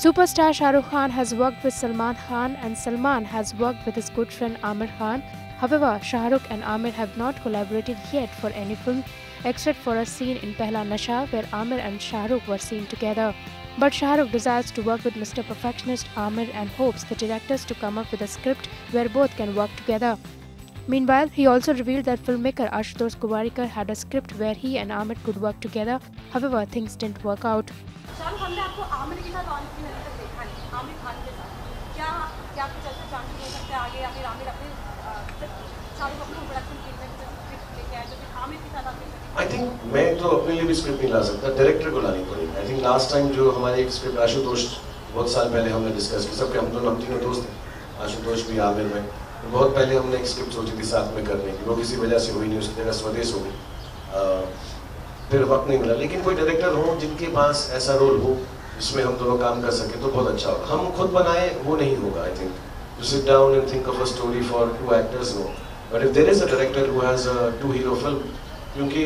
Superstar Shah Rukh Khan has worked with Salman Khan and Salman has worked with his good friend Aamir Khan. However, Shah Rukh and Aamir have not collaborated yet for any film except for a scene in Pehla Nasha where Aamir and Shah Rukh were seen together. But Shah Rukh desires to work with Mr. Perfectionist Aamir and hopes the directors to come up with a script where both can work together. Meanwhile, he also revealed that filmmaker Ashutosh Gowariker had a script where he and Aamir could work together. However, things didn't work out. I think मैं तो अपने लिए भी script नहीं I think, director को लानी पड़ेगी I think last time जो हमारी एक स्क्रिप्ट आशुतोष बहुत पहले हमने एक स्क्रिप्ट सोची थी साथ में करने की, वो किसी वजह से हुई नहीं उसकी जगह स्वदेश हो गई। फिर वक्त नहीं मिला, लेकिन कोई डायरेक्टर हो जिनके पास ऐसा रोल हो, जिसमें हम दोनों काम कर सके तो बहुत अच्छा होगा। हम खुद बनाए, वो नहीं होगा I think to sit down and think of a story for two actors no but if there is a director who has two hero film क्योंकि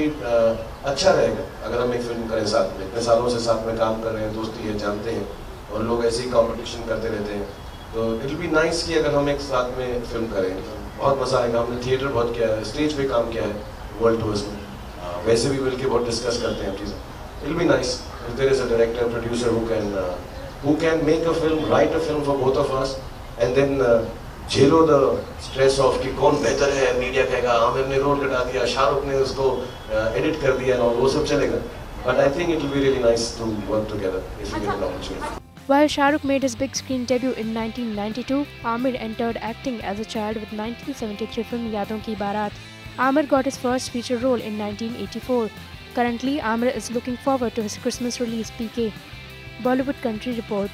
अच्छा रहेगा, अगर हम एक फ़िल्म करें साथ में। इतने सालों से साथ में काम कर रहे हैं, दोस्ती है, जानते हैं, और लोग ऐसे ही कॉम्पिटिशन करते रहते हैं। तो इट विल बी नाइस कि अगर हम एक साथ में फ़िल्म करें। बहुत मज़ा आएगा। हमने थिएटर बहुत किया है। स्टेज पे काम किया है वर्ल्ड टूर्स में। वैसे भी मिल के बहुत डिस्कस करते हैं चीज़ें। It will be nice if there is a director producer who can uh, who can make a film write a film for both of us and झेलो द स्ट्रेस ऑफ़ कि कौन बेहतर है मीडिया कहेगा आमिर ने रोल कटा दिया शाहरुख ने उसको एडिट कर दिया और वो सब चलेगा। But I think it will be really nice to work together if you get an opportunity While Shah Rukh made his big screen debut in 1992, Aamir entered acting as a child with 1973 film Yadon Ki Barat. Aamir got his first feature role in 1984. Currently, Aamir is looking forward to his Christmas release PK. Bollywood Country Report